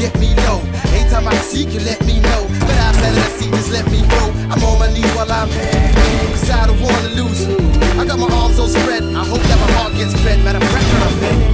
get me low. Anytime I seek you, let me know. But I better see, just let me know. I'm on my knees while I'm beside a wall to lose. I got my arms all spread. I hope that my heart gets fed. Matter of fact, I'm